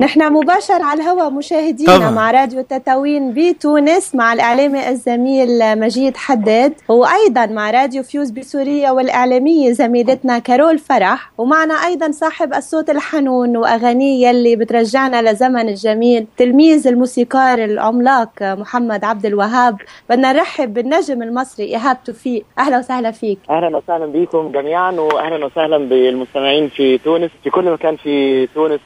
نحن مباشر على الهواء مشاهدينا طبعا. مع راديو تتاوين بتونس مع الإعلامي الزميل مجيد حداد وأيضا مع راديو فيوز بسوريا والإعلامية زميلتنا كارول فرح ومعنا أيضا صاحب الصوت الحنون وأغانيه يلي بترجعنا لزمن الجميل تلميذ الموسيقار العملاق محمد عبد الوهاب. بدنا نرحب بالنجم المصري إيهاب توفيق. أهلا وسهلا فيك. أهلا وسهلا بكم جميعا وأهلا وسهلا بالمستمعين في تونس في كل مكان في تونس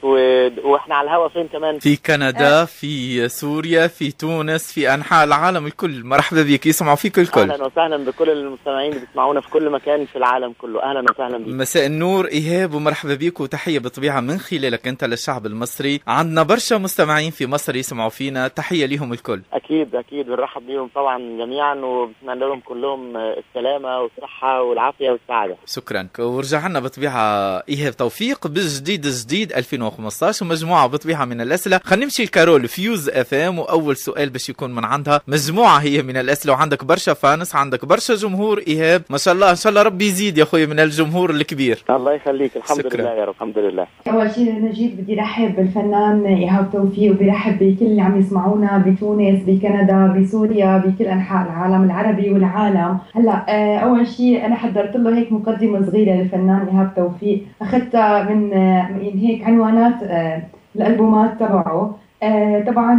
وإحنا على الهواء فين كمان؟ في كندا أه. في سوريا في تونس في أنحاء العالم الكل. مرحبا بك يسمعوا فيك الكل. أهلا وسهلا بكل المستمعين اللي بيسمعونا في كل مكان في العالم كله. أهلا وسهلا بك. مساء النور إيهاب ومرحبا بك وتحية بالطبيعه من خلالك أنت للشعب المصري. عندنا برشا مستمعين في مصر يسمعوا فينا. تحية لهم الكل. أكيد أكيد. بنرحب بيهم طبعا جميعا وبنتمنى لهم كلهم السلامة والصحة والعافية والسعادة. شكرا. ورجع لنا بطبيعة. إيهاب توفيق بالجديد جديد 2015 ومجموعة بطبيعة من الأسئلة. خلينا نمشي لكارول. فيوز FM وأول سؤال باش يكون من عندها. مجموعة هي من الأسئلة وعندك برشا fans عندك برشا جمهور. إيهاب ما شاء الله إن شاء الله ربي يزيد يا أخوي من الجمهور الكبير. الله يخليك. الحمد شكرا. لله يا رب. الحمد لله. أول شيء مجيد بدي رحب بالفنان إيهاب توفيق وبدي رحب بكل اللي عم يسمعونا بتونس بكندا بسوريا بكل أنحاء العالم العربي والعالم. هلا آه، أول شيء أنا حضرت له هيك مقدمة صغيرة للفنان إيهاب توفيق. اخذتها من آه، من هيك عنوانات آه، الألبومات تبعه. آه طبعا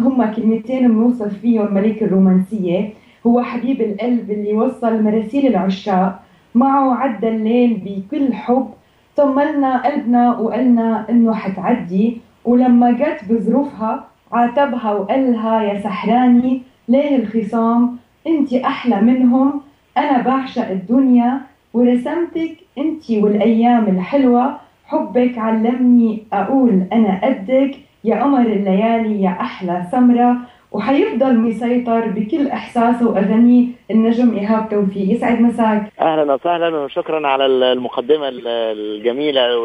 هم كلمتين بنوصف فيهم ملك الرومانسية. هو حبيب القلب اللي وصل مراسيل العشاق معه عدى الليل بكل حب. طملنا قلبنا وقالنا إنه حتعدي. ولما جت بظروفها عاتبها وقالها يا سحراني ليه الخصام؟ أنت أحلى منهم. أنا بعشق الدنيا. ورسمتك أنت والأيام الحلوة. حبك علمني أقول أنا قدك. يا قمر الليالي يا أحلى سمرة. وحيفضل مسيطر بكل إحساسه واغانيه النجم إيهاب توفيق يسعد مساك. أهلا وسهلا وشكرا على المقدمة الجميلة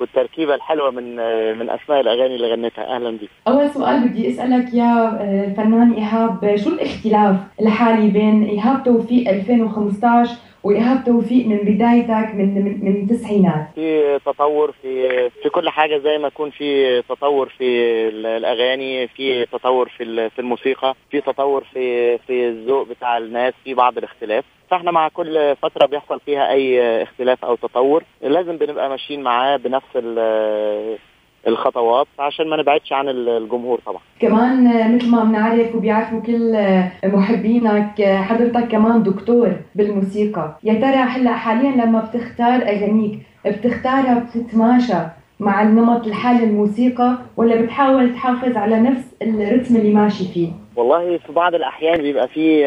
والتركيبة الحلوة من من أسماء الأغاني اللي غنيتها. أهلا بك اول سؤال بدي أسألك يا الفنان إيهاب شو الاختلاف الحالي بين إيهاب توفيق 2015 وايهاب توفيق من بدايتك من من, من التسعينات. في تطور في في كل حاجة زي ما يكون في تطور في الأغاني في تطور في في الموسيقى في تطور في في الذوق بتاع الناس في بعض الاختلاف. فإحنا مع كل فترة بيحصل فيها أي اختلاف أو تطور لازم بنبقى ماشيين معاه بنفس الخطوات عشان ما نبعدش عن الجمهور طبعا. كمان مثل ما بنعرف وبيعرفوا كل محبينك حضرتك كمان دكتور بالموسيقى. يا ترى هلا حاليا لما بتختار اغانيك بتختارها بتتماشى مع النمط الحالي الموسيقى ولا بتحاول تحافظ على نفس الرتم اللي ماشي فيه؟ والله في بعض الأحيان بيبقى في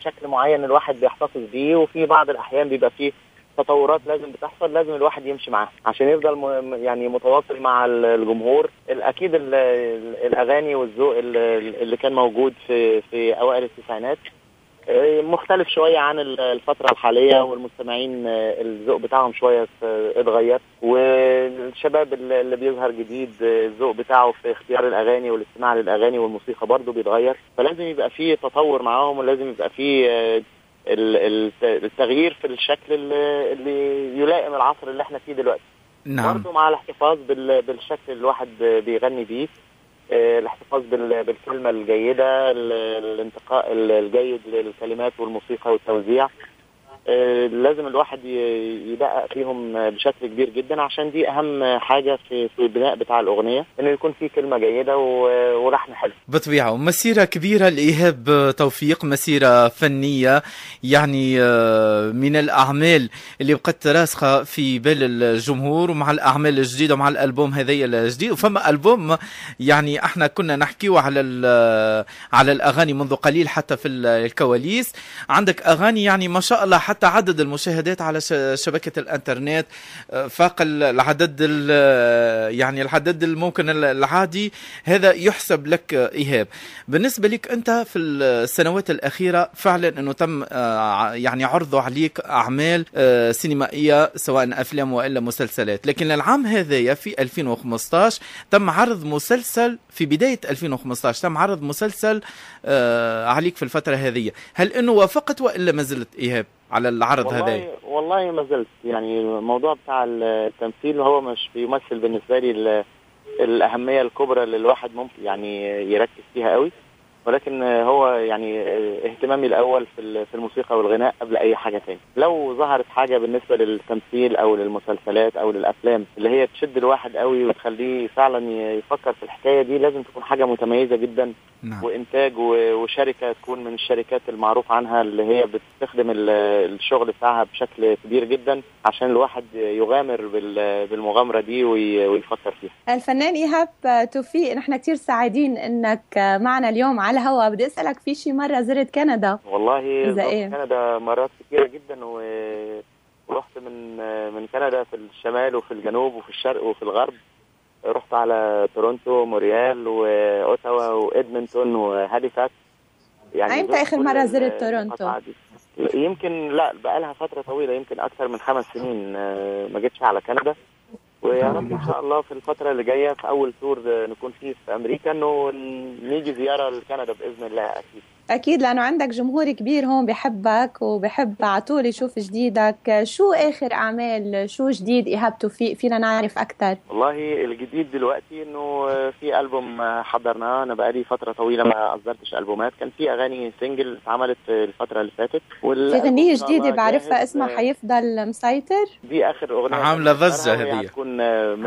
شكل معين الواحد بيحتفظ بيه وفي بعض الأحيان بيبقى فيه تطورات لازم بتحصل لازم الواحد يمشي معاها عشان يفضل م... يعني متواصل مع الجمهور. أكيد الأغاني والذوق اللي كان موجود في في أوائل التسعينات آه، مختلف شوية عن الفترة الحالية والمستمعين آه، الذوق بتاعهم شوية اتغير. والشباب اللي بيظهر جديد آه، الذوق بتاعه في اختيار الأغاني والاستماع للأغاني والموسيقى برضه بيتغير. فلازم يبقى فيه تطور معاهم ولازم يبقى فيه التغيير في الشكل اللي يلائم العصر اللي إحنا فيه دلوقتي. نعم. برضه مع الاحتفاظ بالشكل اللي الواحد بيغني بيه آه، الاحتفاظ بالكلمة الجيدة الانتقاء الجيد للكلمات والموسيقى والتوزيع. لازم الواحد يدقق فيهم بشكل كبير جدا عشان دي أهم حاجة في في البناء بتاع الأغنية إنه يكون في كلمة جيدة ولحن حلو. بطبيعة. ومسيره كبيرة لإيهاب توفيق مسيرة فنية يعني آه، من الأعمال اللي بقت راسخه في بال الجمهور ومع الأعمال الجديدة ومع الألبوم هذايا الجديد. وفما ألبوم يعني إحنا كنا نحكيو على على الأغاني منذ قليل حتى في الكواليس. عندك أغاني يعني ما شاء الله حتى عدد المشاهدات على شبكة الإنترنت آه، فاق العدد يعني العدد الممكن العادي هذا يحسب لك إيهاب. بالنسبة لك أنت في السنوات الأخيرة فعلا إنه تم آه، يعني عرضه عليك أعمال آه، سينمائية سواء أفلام وإلا مسلسلات. لكن العام هذايا في 2015 تم عرض مسلسل في بداية 2015 تم عرض مسلسل عليك في الفترة هذه. هل إنه وافقت وإلا ما زلت إيهاب؟ على العرض هذا والله ما زلت. يعني الموضوع بتاع التمثيل هو مش بيمثل بالنسبة لي الأهمية الكبرى اللي الواحد ممكن يعني يركز فيها قوي. ولكن هو يعني اهتمامي الأول في في الموسيقى والغناء قبل أي حاجة تاني لو ظهرت حاجة بالنسبة للتمثيل أو للمسلسلات أو للأفلام اللي هي تشد الواحد قوي وتخليه فعلا يفكر في الحكاية دي لازم تكون حاجة متميزة جدا نعم. وإنتاج وشركة تكون من الشركات المعروف عنها اللي هي بتستخدم الشغل بتاعها بشكل كبير جدا عشان الواحد يغامر بالمغامرة دي ويفكر فيها الفنان إيهاب توفيق نحن كثير سعيدين إنك معنا اليوم على الهواء بدي اسالك في شي مرة زرت كندا. والله إيه؟ كندا مرات كثيره جدا ورحت من من كندا في الشمال وفي الجنوب وفي الشرق وفي الغرب. رحت على تورونتو مونتريال وأوتاوا وإدمنتون وهاليفاكس يعني إمتى آخر مرة زرت تورونتو؟ يمكن لا بقى لها فترة طويلة يمكن أكثر من خمس سنين ما جيتش على كندا. ويا رب إن شاء الله في الفترة اللي جاية في أول tour نكون فيه في أمريكا إنه نيجي زيارة لكندا بإذن الله أكيد. أكيد لأنه عندك جمهور كبير هون بحبك وبحب على طول يشوف جديدك. شو آخر أعمال؟ شو جديد ايهاب توفيق فينا نعرف أكثر والله الجديد دلوقتي إنه في ألبوم حضرناه. أنا بقالي فترة طويلة ما أصدرتش ألبومات. كان في أغاني single اتعملت الفترة اللي فاتت. في أغنية جديدة بعرفها اسمها حيفضل مسيطر؟ دي آخر أغنية عاملة ضجة هذه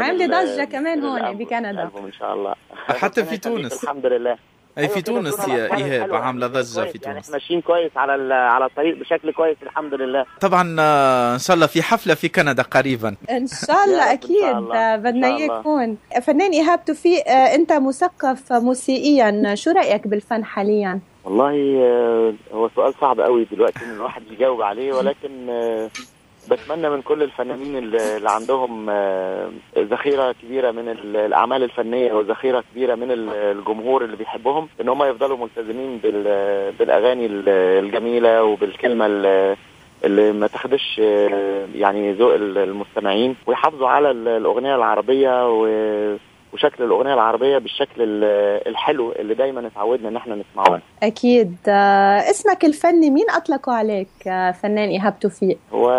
عاملة ضجة كمان هون بكندا. إن شاء الله. حتى في تونس. الحمد لله. اي في تونس يا إيهاب عاملة ضجة في تونس. يعني ماشيين كويس على على الطريق بشكل كويس الحمد لله. طبعا إن شاء الله في حفلة في كندا قريبا. إن شاء الله أكيد. بدنا يكون. فنان إيهاب توفيق أنت مثقف موسيقيا. شو رأيك بالفن حاليا؟ والله هو سؤال صعب قوي دلوقتي إن الواحد يجاوب عليه ولكن بتمنى من كل الفنانين اللي عندهم ذخيرة كبيرة من الأعمال الفنية وذخيرة كبيرة من الجمهور اللي بيحبهم إن هم يفضلوا ملتزمين بالأغاني الجميلة وبالكلمة اللي ما تاخدش يعني ذوق المستمعين ويحافظوا على الأغنية العربية و وشكل الأغنية العربية بالشكل الحلو اللي دايما اتعودنا إن إحنا نسمعه. أكيد. اسمك الفني مين اطلقوا عليك فنان إيهاب توفيق؟ هو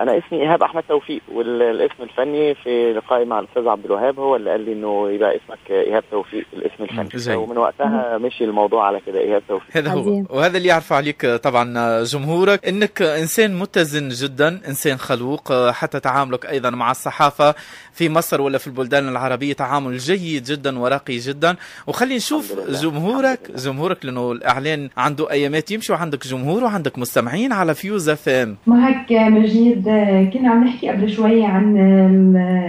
أنا اسمي إيهاب أحمد توفيق والاسم الفني في لقائي مع الأستاذ عبد الوهاب هو اللي قال لي إنه يبقى اسمك إيهاب توفيق الاسم الفني. ومن وقتها مشي الموضوع على كده إيهاب توفيق. هذا هو. وهذا اللي يعرف عليك طبعا جمهورك. إنك إنسان متزن جدا إنسان خلوق حتى تعاملك أيضا مع الصحافة في مصر ولا في البلدان العربية تعامل جيد جدا وراقي جدا. وخلي نشوف جمهورك جمهورك لأنه الإعلان عنده أيامات يمشي وعندك جمهور وعندك مستمعين على فيوز FM. معك مجيد كنا عم نحكي قبل شوي عن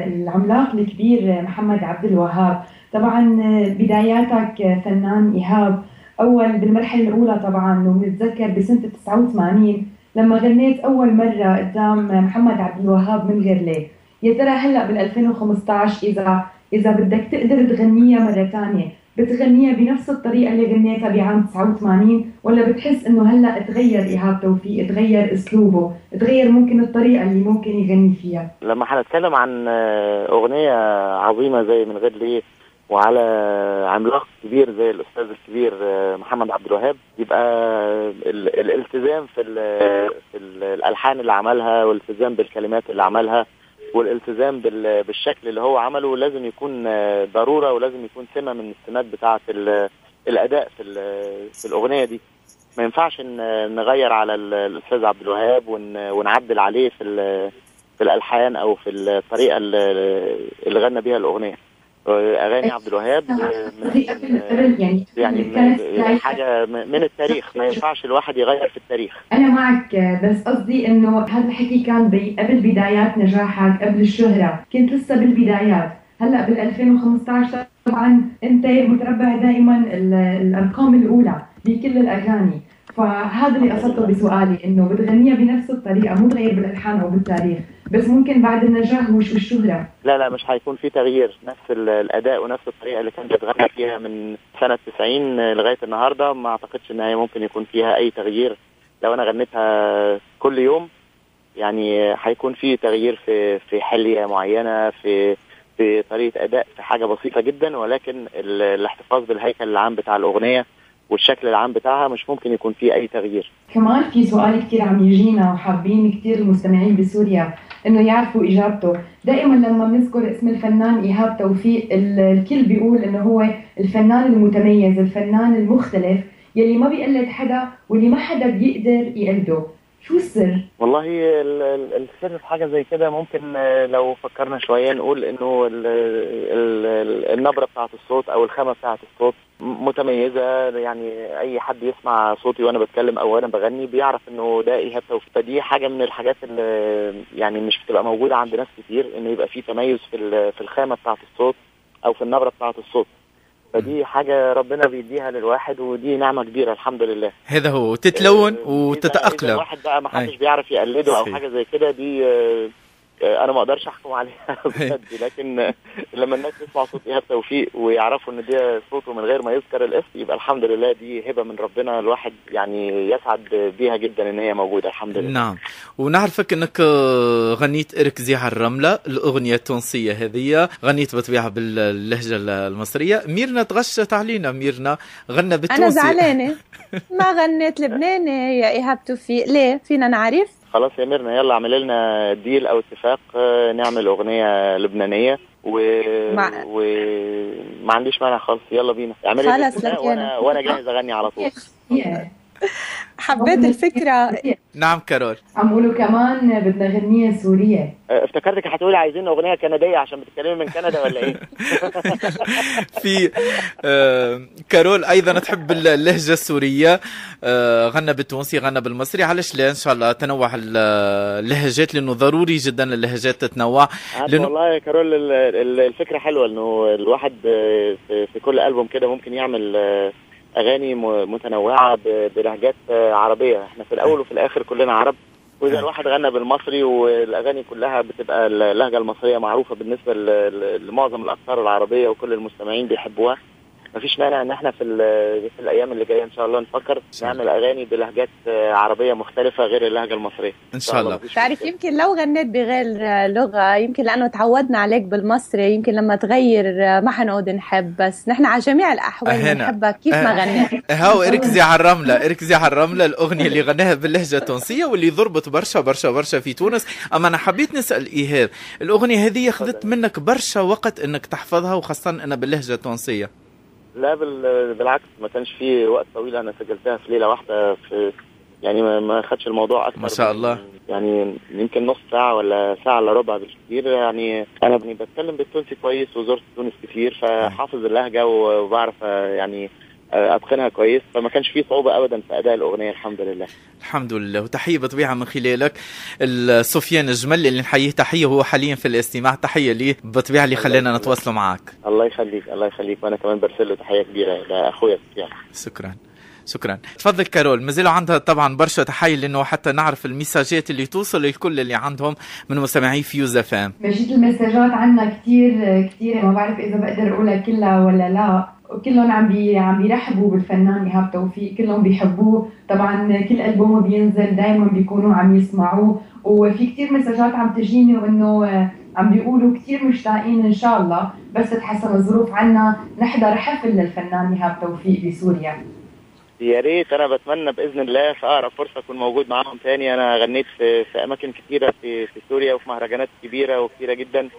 العملاق الكبير محمد عبد الوهاب. طبعا بداياتك فنان إيهاب أول بالمرحلة الأولى طبعا وبنتذكر بسنة 89 لما غنيت أول مرة قدام محمد عبد الوهاب من غير ليه يا ترى هلأ بال 2015 إذا إذا بدك تقدر تغنيها مرة ثانية بتغنيها بنفس الطريقة اللي غنيتها بعام 89 ولا بتحس إنه هلأ تغير إيهاب توفيق تغير أسلوبه تغير ممكن الطريقة اللي ممكن يغني فيها؟ لما حنتكلم عن أغنية عظيمة زي من غير ليه وعلى عملاق كبير زي الأستاذ الكبير محمد عبد الوهاب يبقى الالتزام في في الألحان اللي عملها والالتزام بالكلمات اللي عملها والالتزام بالشكل اللي هو عمله لازم يكون ضرورة ولازم يكون سمة من السمات بتاعة الأداء في في الأغنية دي. ما ينفعش نغير على الأستاذ عبد الوهاب ونعدل عليه في في الألحان أو في الطريقة اللي غنى بيها الأغنية. أغاني عبد الوهاب يعني يعني حاجة من التاريخ ما ينفعش الواحد يغير في التاريخ. أنا معك بس قصدي إنه هذا الحكي كان قبل بدايات نجاحك قبل الشهرة. كنت لسه بالبدايات. هلأ بال 2015 طبعا أنت متربع دائما الأرقام الأولى بكل الأغاني. فهذا اللي قصدته بسؤالي إنه بتغنيها بنفس الطريقة مو تغير بالألحان أو بالتاريخ. بس ممكن بعد النجاح والشهره لا لا مش هيكون في تغيير. نفس الأداء ونفس الطريقة اللي كان بيتغنى فيها من سنة 90 لغاية النهارده. ما أعتقدش إن هي ممكن يكون فيها أي تغيير. لو أنا غنيتها كل يوم يعني هيكون في تغيير في في حلية معينة في في طريقة أداء في حاجة بسيطة جدا. ولكن الاحتفاظ بالهيكل العام بتاع الأغنية والشكل العام بتاعها مش ممكن يكون فيه أي تغيير. كمان في سؤال كثير عم يجينا وحابين كثير المستمعين بسوريا. إنه يعرفوا إجابته. دائما لما بنذكر اسم الفنان إيهاب توفيق الكل بيقول إنه هو الفنان المتميز الفنان المختلف يلي ما بيقلد حدا واللي ما حدا بيقدر يقلده. شو السر؟ والله السر في حاجة زي كده ممكن آه، لو فكرنا شوية نقول إنه النبرة بتاعت الصوت أو الخامة بتاعت الصوت متميزة. يعني أي حد يسمع صوتي وأنا بتكلم أو أنا بغني بيعرف إنه ده إيهاب توفيق. فدي حاجة من الحاجات اللي يعني مش بتبقى موجودة عند ناس كتير ان يبقى في تميز في في الخامة بتاعت الصوت أو في النبرة بتاعت الصوت. فدي حاجة ربنا بيديها للواحد ودي نعمة كبيرة الحمد لله. هذا هو تتلون آه، وتتأقلم. الواحد بقى ما حدش بيعرف يقلده أو حاجة زي كده دي آه، أنا ما أقدرش أحكم عليها بجد لكن لما الناس تسمع صوت إيهاب توفيق ويعرفوا إن ده صوته من غير ما يذكر الاسم يبقى الحمد لله دي هبة من ربنا الواحد يعني يسعد بيها جدا إن هي موجودة الحمد لله. نعم. ونعرفك إنك غنيت اركزي على الرملة الأغنية التونسية هذه غنيت بطبيعة باللهجة المصرية. ميرنا تغشت علينا ميرنا غنى بالتونسي. أنا زعلانة. ما غنيت لبناني يا إيهاب توفيق. ليه؟ فينا نعرف. خلاص يا ميرنا يلا اعمل لنا ديل أو اتفاق آه، نعمل أغنية لبنانية و... مع... و... ما عنديش مانع خالص يلا بينا. اعملي خلاص وأنا وأنا جاهز أغني على طول. حبيت الفكرة. نعم كارول. عم بقولوا كمان بدنا غنية سورية. أه، افتكرتك هتقولي عايزين أغنية كندية عشان بتتكلمي من كندا ولا إيه؟ في آه كارول أيضا تحب اللهجة السورية. آه غنى بالتونسي غنى بالمصري. علاش لا إن شاء الله تنوع اللهجات لأنه ضروري جدا اللهجات تتنوع. لأنه... والله يا كارول الفكرة حلوة إنه الواحد في كل ألبوم كده ممكن يعمل أغاني متنوعة بلهجات عربية. إحنا في الأول وفي الآخر كلنا عرب. وإذا الواحد غنى بالمصري والأغاني كلها بتبقى اللهجة المصرية معروفة بالنسبة لمعظم الأقطار العربية وكل المستمعين بيحبوها. مفيش مانع إن إحنا في, في الأيام اللي جاية إن شاء الله نفكر نعمل أغاني بلهجات عربية مختلفة غير اللهجة المصرية. إن شاء الله. تعرف يمكن لو غنيت بغير لغة يمكن لأنه تعودنا عليك بالمصري يمكن لما تغير ما حنقعد نحب بس نحن على جميع الأحوال بنحبك كيف ما غنيت. هاو اركزي على الرملة. اركزي على الرملة الأغنية اللي غناها باللهجة التونسية واللي ضربت برشا برشا برشا في تونس. أما أنا حبيت نسأل إيهاب الأغنية هذه أخذت منك برشا وقت إنك تحفظها وخاصة انها باللهجة التونسية. لا بالعكس ما كانش في وقت طويل أنا سجلتها في ليلة واحدة في يعني ما خدش الموضوع أكتر ما شاء الله. يعني يمكن نص ساعة ولا ساعة إلا ربع بالكثير يعني أنا بتكلم بالتونسي كويس وزرت تونس كتير فحافظ اللهجة وبعرف يعني أتقنها كويس. فما كانش في صعوبة ابدا في أداء الأغنية الحمد لله. الحمد لله. وتحية بطبيعة من خلالك. سفيان الجمل اللي نحييه تحية هو حاليا في الاستماع. تحية ليه بطبيعة اللي خلينا نتواصلوا معك الله يخليك الله يخليك. وأنا كمان برسل له تحية كبيرة لأخويا سفيان. شكرا. شكرا. تفضل كارول. مازالوا عندها طبعا برشا تحيه لأنه حتى نعرف المساجات اللي توصل للكل اللي عندهم من مستمعي فيوز FM. مجيد المساجات عندنا كثير كثير ما بعرف إذا بقدر أقولها كلها ولا لا. كلهم عم بي عم بيرحبوا بالفنان إيهاب توفيق كلهم بيحبوه. طبعا كل ألبومه بينزل دائما بيكونوا عم يسمعوه. وفي كثير مسجات عم تجيني وإنه عم بيقولوا كثير مشتاقين إن شاء الله. بس تحسن الظروف عنا. نحضر حفل للفنان إيهاب توفيق بسوريا. يا ريت. أنا بتمنى بإذن الله في اقرب فرصة أكون موجود معاهم تاني. أنا غنيت في, في أماكن كثيره في, في سوريا وفي مهرجانات كبيرة وكثيره جدا.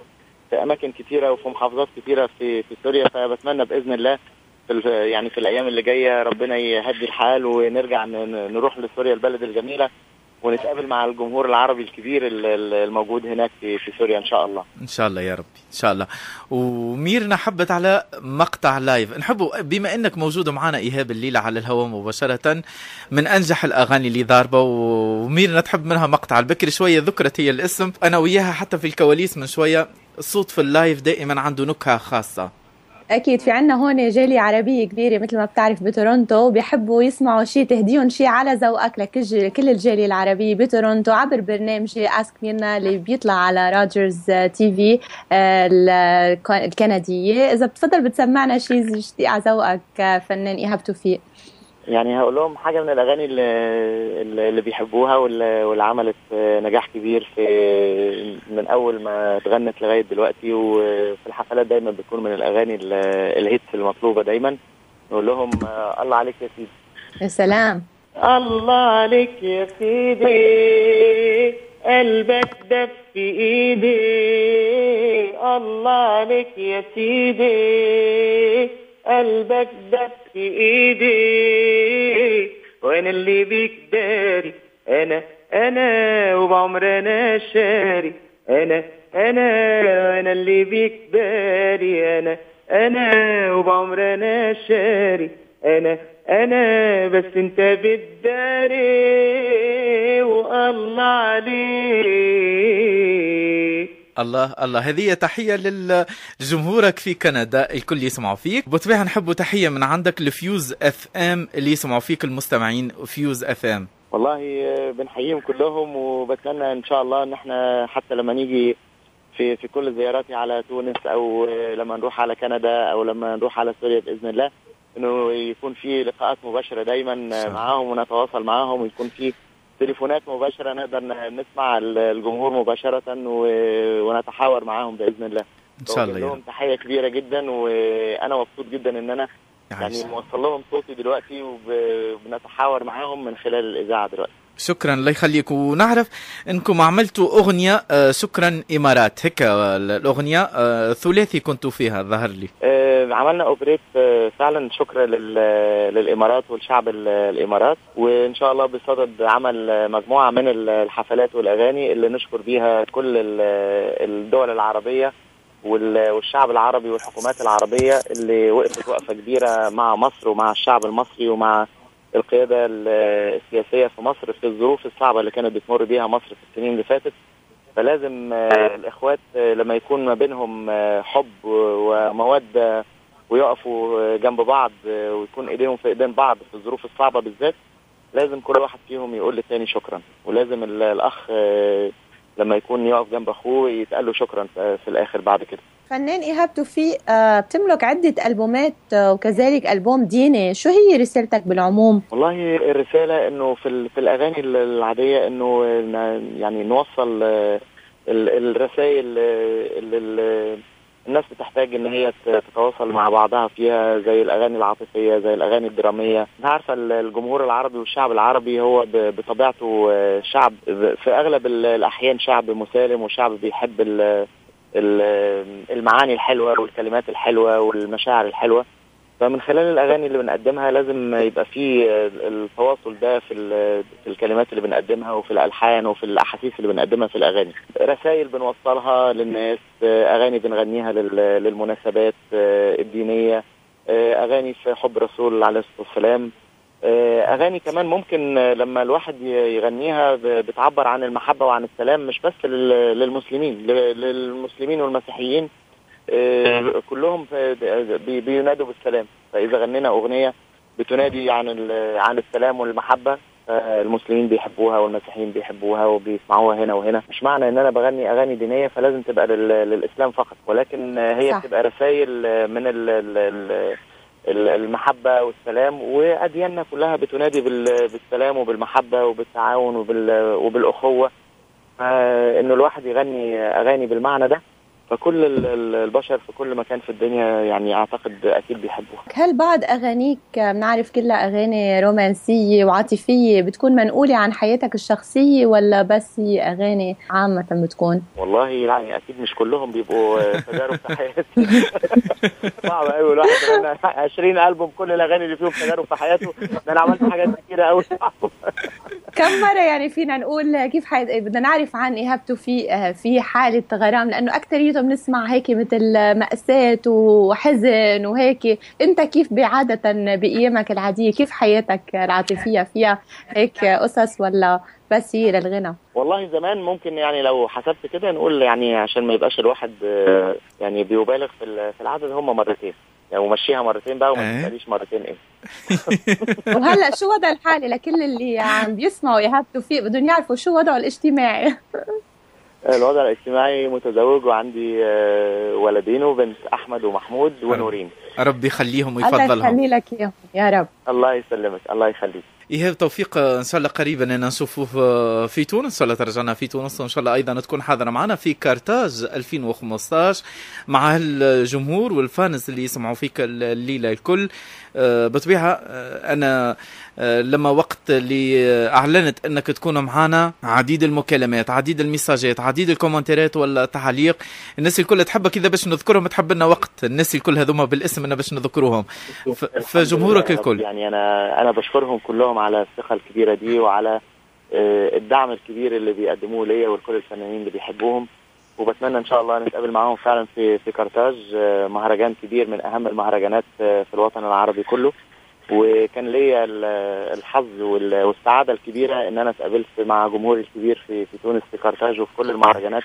في أماكن كثيره وفي محافظات كثيره في في سوريا فبتمنى بإذن الله في يعني في الأيام اللي جاية ربنا يهدي الحال ونرجع نروح لسوريا البلد الجميلة ونتقابل مع الجمهور العربي الكبير الموجود هناك في, في سوريا إن شاء الله. إن شاء الله يا ربي إن شاء الله. وميرنا حبت على مقطع لايف. نحبوا بما إنك موجود معنا إيهاب الليلة على الهواء مباشرة من أنجح الأغاني اللي ضاربة وميرنا تحب منها مقطع. البكري شوية ذكرت هي الاسم أنا وياها حتى في الكواليس من شوية. الصوت في ال live دائما عنده نكهة خاصة. أكيد في عنا هون جالية عربية كبيرة مثل ما بتعرف بتورونتو بيحبوا يسمعوا شيء تهديهم شيء على ذوقك لكل كل الجالية العربية بتورونتو عبر برنامج Ask ميرنا اللي بيطلع على راجرز TV الكندية. إذا بتفضل بتسمعنا شيء على ذوقك فنان ايهاب توفيق يعني هقول لهم حاجة من الأغاني اللي, اللي بيحبوها واللي عملت نجاح كبير في من أول ما اتغنت لغاية دلوقتي وفي الحفلات دايما بتكون من الأغاني الهيتس المطلوبة دايما. نقول لهم الله عليك يا سيدي. يا سلام. الله عليك يا سيدي. قلبك دف في إيدي. الله عليك يا سيدي. قلبك دف في إيدي وأنا اللي بيك داري. أنا أنا وبعمر أنا شاري. أنا أنا أنا اللي بيك داري. أنا أنا وبعمري أنا شاري. أنا أنا بس أنت بتداري والله عليك. الله الله. هذه تحية لجمهورك في كندا الكل يسمعوا فيك. بطبيعة نحب تحية من عندك لفيوز FM اللي يسمعوا فيك المستمعين فيوز FM والله بنحييهم كلهم وبتمنى إن شاء الله إن إحنا حتى لما نيجي في في كل زياراتي على تونس أو لما نروح على كندا أو لما نروح على سوريا بإذن الله إنه يكون في لقاءات مباشرة دايما معاهم ونتواصل معاهم ويكون في تليفونات مباشرة نقدر نسمع الجمهور مباشرة ونتحاور معاهم بإذن الله. إن شاء الله لهم تحية كبيرة جدا وأنا مبسوط جدا إن أنا يعني موصل لهم صوتي دلوقتي وبنتحاور معاهم من خلال الإذاعة دلوقتي. شكرا. الله يخليك. ونعرف إنكم عملتوا أغنية شكرا إمارات. هيك الأغنية ثلاثي كنتوا فيها ظهر لي. عملنا أوبريت فعلا شكرا للإمارات والشعب الإمارات. وإن شاء الله بصدد عمل مجموعة من الحفلات والأغاني اللي نشكر بيها كل الدول العربية والشعب العربي والحكومات العربية اللي وقفت وقفة كبيرة مع مصر ومع الشعب المصري ومع القيادة السياسية في مصر في الظروف الصعبة اللي كانت بتمر بيها مصر في السنين اللي فاتت. فلازم الإخوات لما يكون ما بينهم حب ومودة ويقفوا جنب بعض ويكون إيديهم في إيدين بعض في الظروف الصعبة بالذات لازم كل واحد فيهم يقول للتاني شكرا. ولازم الأخ لما يكون يقف جنب أخوه يتقال له شكرا في الآخر بعد كده. فنان إيهاب توفيق بتملك عدة ألبومات وكذلك ألبوم ديني شو هي رسالتك بالعموم؟ والله الرسالة إنه في في الأغاني العادية إنه يعني نوصل الرسائل اللي الناس بتحتاج إن هي تتواصل مع بعضها فيها زي الأغاني العاطفية زي الأغاني الدرامية. عارفة الجمهور العربي والشعب العربي هو بطبيعته شعب في أغلب الأحيان شعب مسالم وشعب بيحب المعاني الحلوة والكلمات الحلوة والمشاعر الحلوة. فمن خلال الأغاني اللي بنقدمها لازم يبقى في التواصل ده في في الكلمات اللي بنقدمها وفي الألحان وفي الأحاسيس اللي بنقدمها في الأغاني. رسائل بنوصلها للناس أغاني بنغنيها للمناسبات الدينية أغاني في حب رسول عليه الصلاة والسلام. أغاني كمان ممكن لما الواحد يغنيها بتعبر عن المحبة وعن السلام مش بس للمسلمين للمسلمين والمسيحيين كلهم بينادوا بالسلام. فإذا غنينا أغنية بتنادي عن عن السلام والمحبة المسلمين بيحبوها والمسيحيين بيحبوها وبيسمعوها هنا وهنا. مش معنى إن أنا بغني أغاني دينية فلازم تبقى للإسلام فقط ولكن هي صح. بتبقى رسائل من ال ال المحبة والسلام وأدياننا كلها بتنادي بالسلام وبالمحبة وبالتعاون وبالأخوة. إنه الواحد يغني أغاني بالمعنى ده. فكل البشر في كل مكان في الدنيا يعني أعتقد أكيد بيحبوها. هل بعض أغانيك بنعرف كلها أغاني رومانسية وعاطفية بتكون منقولة عن حياتك الشخصية ولا بس هي أغاني عامة بتكون؟ والله يعني أكيد مش كلهم بيبقوا تجارب في حياتي. صعب قوي الواحد يغني 20 ألبوم كل الأغاني اللي فيهم تجارب في حياته ده أنا عملت حاجات كتيرة قوي كم مرة يعني فينا نقول كيف حي... بدنا نعرف عن إيهاب توفيق في حالة غرام لأنه اكثريته بنسمع هيك مثل مأساة وحزن وهيك. انت كيف بعادة بأيامك العادية؟ كيف حياتك العاطفية فيها؟ هيك قصص ولا بس هي للغنى والله زمان ممكن يعني لو حسبت كده نقول يعني عشان ما يبقاش الواحد يعني بيبالغ في العدد هم مرتين. يعني ومشيها مرتين بقى وما تسأليش مرتين إيه. وهلا شو وضع الحالي لكل اللي عم بيسمعوا؟ ايهاب توفيق بدهم يعرفوا شو وضعه الاجتماعي. الوضع الاجتماعي متزوج وعندي ولدين وبنت أحمد ومحمود ونورين. ربي يخليهم ويفضلهم. الله يخلي لك إياهم. يا رب. الله يسلمك الله يخليك. إيهاب توفيق. إن شاء الله قريبا إن نشوفه في تونس. إن شاء الله ترجعنا في تونس. وإن شاء الله أيضا تكون حاضرة معنا في كارتاج 2015 مع الجمهور وال fans اللي يسمعوا فيك الليلة الكل. بطبيعة أنا لما وقت اللي أعلنت أنك تكون معنا عديد المكالمات عديد المساجات عديد الكومنتات والتعليق الناس الكل تحبك اذا باش نذكرهم تحب لنا وقت الناس الكل هذوما بالاسم أنا باش نذكرهم. فجمهورك الكل. يعني أنا أنا بشكرهم كلهم على الثقة الكبيرة دي وعلى آه، الدعم الكبير اللي بيقدموه ليا ولكل الفنانين اللي بيحبوهم. وبتمنى إن شاء الله نتقابل معاهم فعلا في في كارتاج آه، مهرجان كبير من أهم المهرجانات آه، في الوطن العربي كله. وكان ليا الحظ والسعادة الكبيرة إن أنا اتقابلت مع جمهوري الكبير في في تونس في كارتاج وفي كل المهرجانات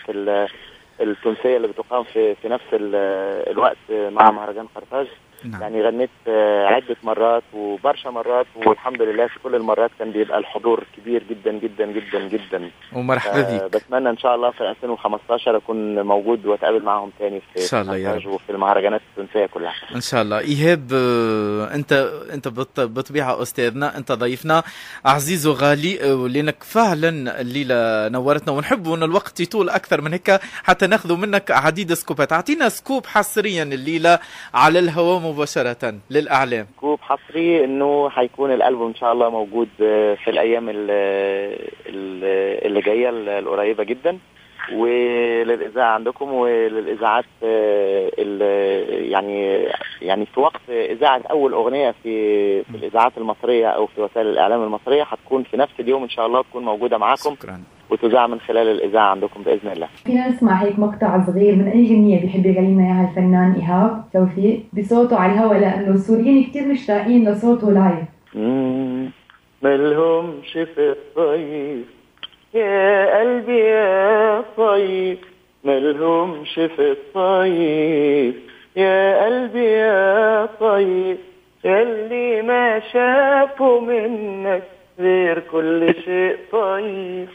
التونسية اللي بتقام في في نفس الوقت مع مهرجان كارتاج. نعم. يعني غنيت آه، عدة مرات وبرشا مرات والحمد لله في كل المرات كان بيبقى الحضور كبير جدا جدا جدا جدا. ومرحبا بك آه بتمنى إن شاء الله في 2015 أكون موجود وأتقابل معاهم تاني في إن شاء الله يا رب. وفي المهرجانات التونسية كلها. إن شاء الله. إيهاب آه، أنت أنت بطبيعة أستاذنا أنت ضيفنا. عزيز وغالي آه، لانك فعلا الليلة نورتنا ونحب إن الوقت يطول أكثر من هيك حتى ناخذ منك عديد scoopات. أعطينا scoop حصريا الليلة على الهواء مباشرة للأعلام. كوب حصري إنه حيكون الألبوم إن شاء الله موجود آه، في الأيام اللي جاية القريبة جدا. وللإذاعة عندكم وللإذاعات آه، يعني يعني في وقت إذاعة أول أغنية في في الإذاعات المصرية أو في وسائل الإعلام المصرية هتكون في نفس اليوم إن شاء الله تكون موجودة معاكم. شكرا. وتذاع من خلال الإذاعة عندكم بإذن الله. فينا نسمع هيك مقطع صغير من أي غنيه بيحب يغني لنا اياها الفنان إيهاب؟ توفيق. بصوته على الهواء لأنه السوريين كثير مشتاقين لصوته لايف. ملهمش في الصيف يا قلبي يا صيف ملهمش في الصيف يا قلبي يا صيف يلي ما شافوا منك غير كل شيء طيب.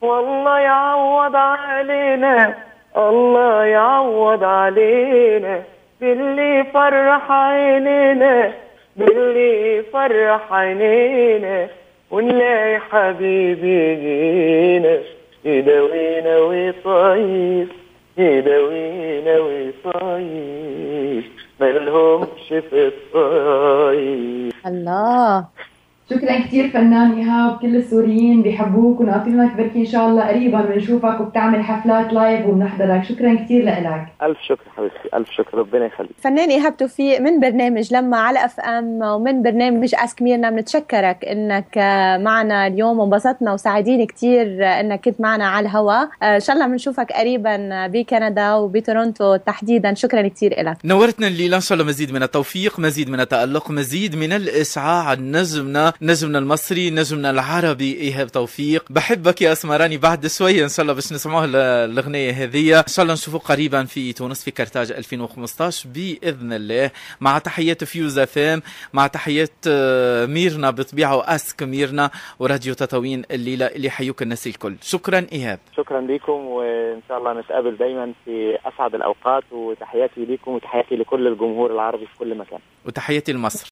والله يعوض علينا. الله يعوض علينا. باللي فرح عينينا. باللي فرح عينينا. ونلاقي حبيبي جينا. يداوينا ويطيب يداوينا ويطيب ملهمش في الطيب الله. شكرا كثير فنان إيهاب كل السوريين بيحبوك وناطرينك لك بركي إن شاء الله. قريبا بنشوفك وبتعمل حفلات live وبنحضرك. شكرا كثير لك ألف شكر حبيبتي. ألف شكر. ربنا يخليك. فنان إيهاب توفيق من برنامج لما على FM ومن برنامج Ask ميرنا بنتشكرك إنك معنا اليوم وانبسطنا وسعيدين كثير إنك كنت معنا على الهواء إن شاء الله بنشوفك قريبا بكندا وبتورونتو تحديدا. شكرا كثير لك نورتنا الليلة ان شاء الله مزيد من التوفيق مزيد من التألق مزيد من الإشعاع نجمنا نجمنا المصري نجمنا العربي. ايهاب توفيق. بحبك يا أسمراني. بعد شوية إن شاء الله باش نسمعوه الاغنيه هذه إن شاء الله نشوفوه قريبا في تونس في كرتاج 2015 بإذن الله. مع تحيات فيوزا فام مع تحيات آه، ميرنا بطبيعة وأسك ميرنا. وراديو تطاوين الليلة اللي حيوك الناس الكل. شكرا إيهاب. شكرا لكم. وإن شاء الله نتقابل دايما في أسعد الأوقات. وتحياتي لكم. وتحياتي لكل الجمهور العربي في كل مكان. وتحياتي لمصر.